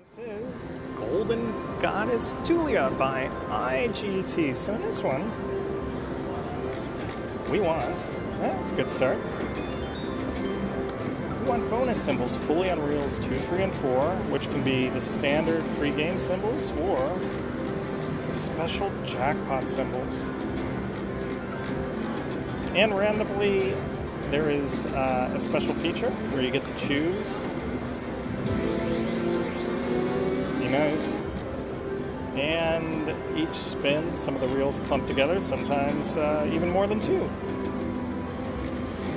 This is Golden Goddess Tullia by IGT. So in this one, we want, that's a good start. We want bonus symbols fully on reels 2, 3, and 4, which can be the standard free game symbols or the special jackpot symbols. And randomly, there is uh, a special feature where you get to choose nice. And each spin, some of the reels clump together, sometimes uh, even more than two.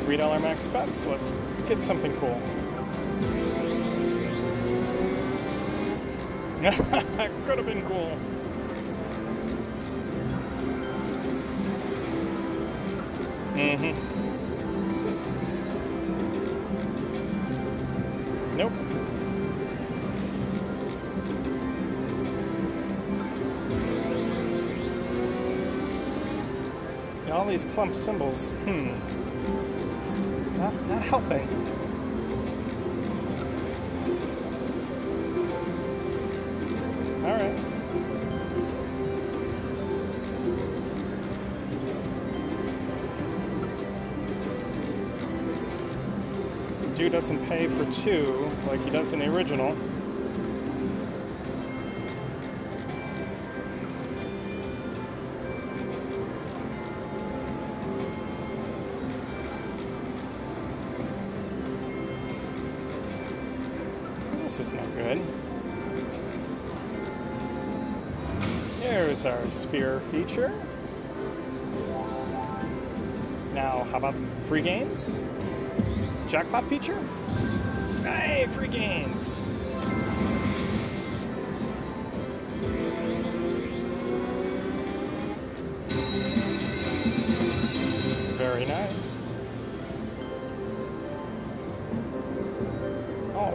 $3 max bets. Let's get something cool. Could have been cool. Mm-hmm. Nope. All these clump symbols. Hmm. Not, not helping. Alright. Dude doesn't pay for two like he does in the original. This is not good. Here's our sphere feature. Now, how about free games? Jackpot feature? Hey, free games! Very nice.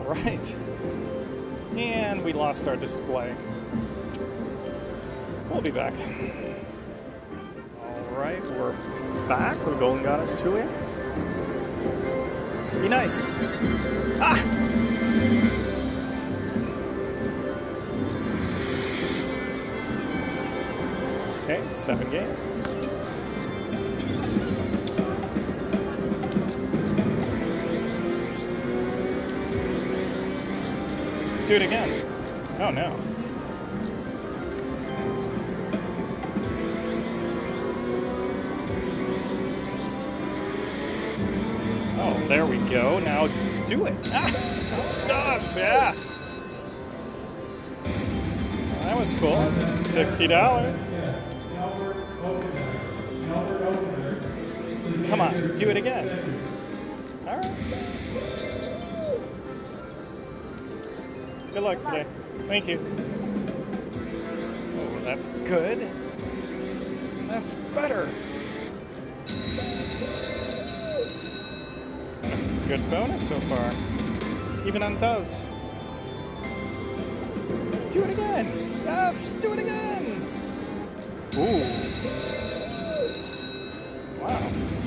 Right. And we lost our display. We'll be back. All right, we're back with Golden Goddess Tullia. Be nice. Ah! Okay, seven games. Do it again. Oh no. Oh, there we go. Now do it. Ah, does, yeah. That was cool. $60. Come on, do it again. Good luck today. Thank you. Oh, that's good. That's better. Good bonus so far. Even on those. Do it again. Yes, do it again. Ooh. Wow.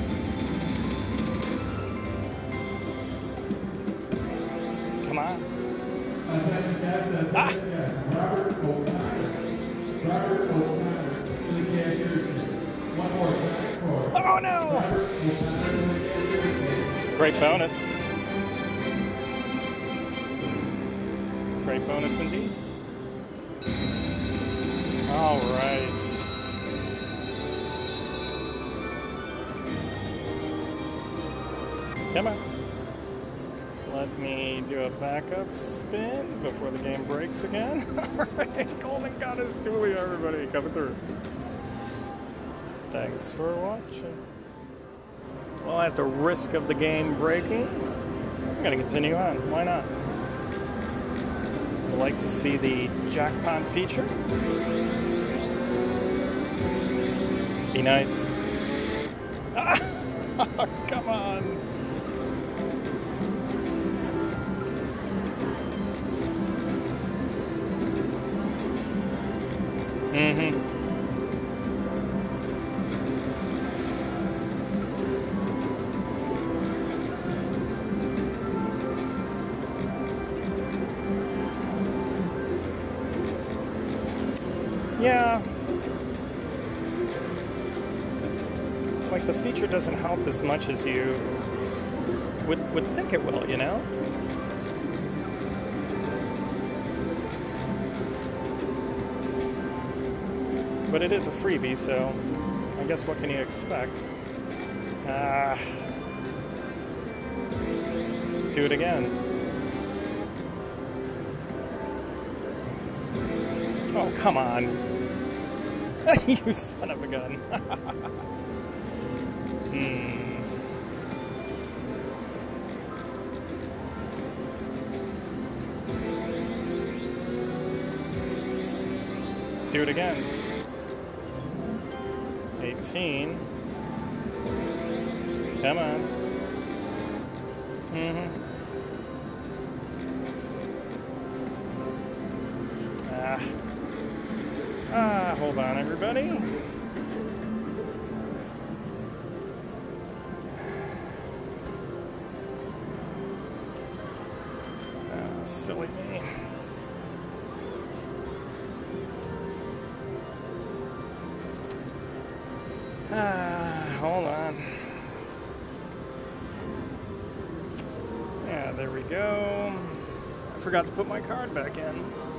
No! Great bonus. Great bonus indeed. All right. Come on. Let me do a backup spin before the game breaks again. All right, Golden Goddess Tullia, everybody, coming through. Thanks for watching. Well, at the risk of the game breaking, I'm going to continue on. Why not? I'd like to see the jackpot feature. Be nice. Ah! Yeah. It's like the feature doesn't help as much as you would, would think it will, you know? But it is a freebie, so I guess what can you expect? Ah. do it again. Oh, come on. you son of a gun. hmm. Do it again. 18. Come on. Mm-hmm. Hold on, everybody. Ah, silly me. Ah, hold on. Yeah, there we go. I forgot to put my card back in.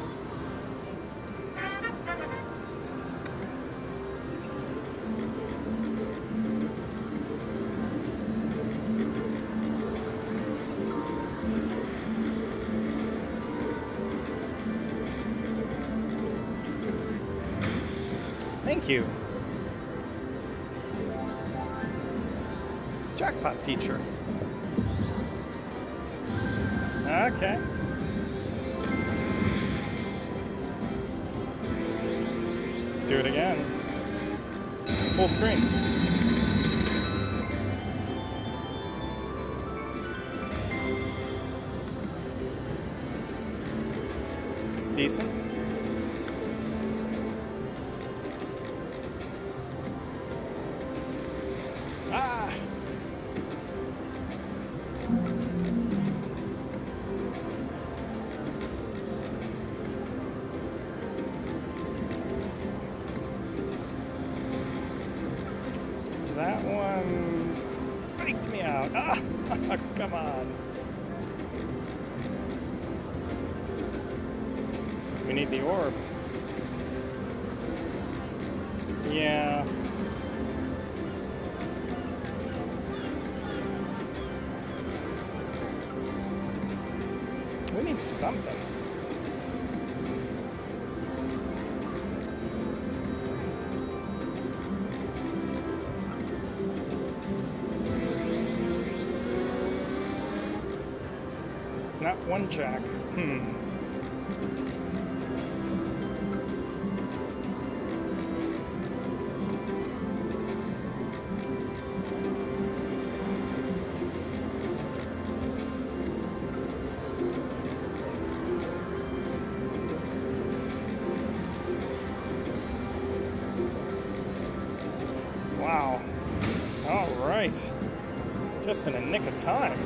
Jackpot feature. Okay. Do it again. Full screen. Decent. Freaked me out. Ah, come on. We need the orb. Yeah. We need something. One jack. Hmm. Wow. All right. Just in a nick of time.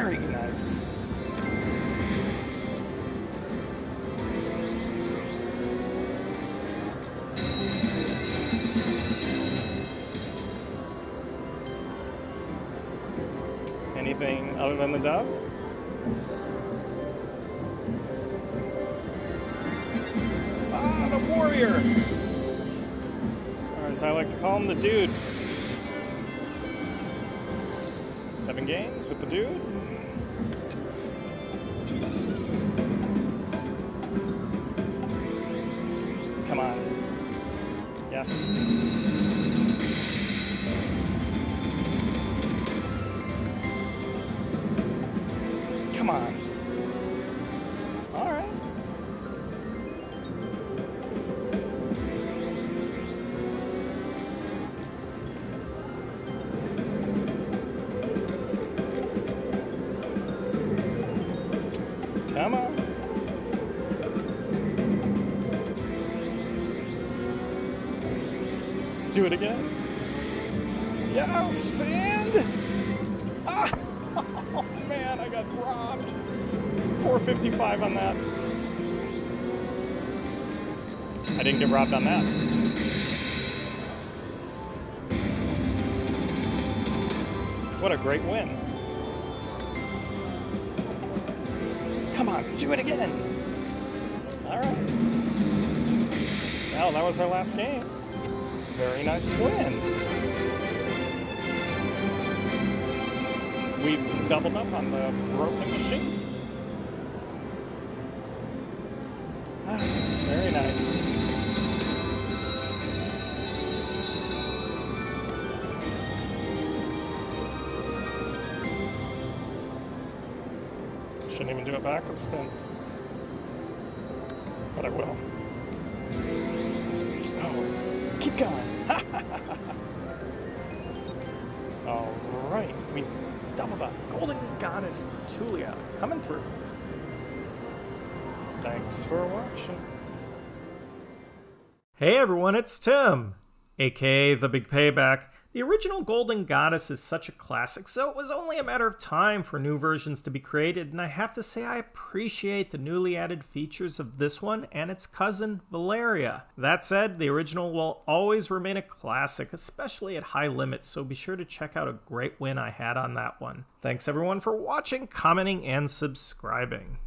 Very nice. Anything other than the dove? Ah, the warrior! Or as I like to call him, the dude. Seven games with the dude. Come on. Yes. It again. Yes, sand! Ah, oh man, I got robbed. 455 on that. I didn't get robbed on that. What a great win. Come on, do it again. All right. Well, that was our last game. Very nice win. We've doubled up on the broken machine. Ah, very nice. Shouldn't even do a backup spin. But I will. Oh, keep going. Golden Goddess Tullia coming through. Thanks for watching. Hey everyone, it's Tim, aka The Big Payback. The original Golden Goddess is such a classic, so it was only a matter of time for new versions to be created, and I have to say I appreciate the newly added features of this one and its cousin, Valeria. That said, the original will always remain a classic, especially at high limits, so be sure to check out a great win I had on that one. Thanks everyone for watching, commenting, and subscribing.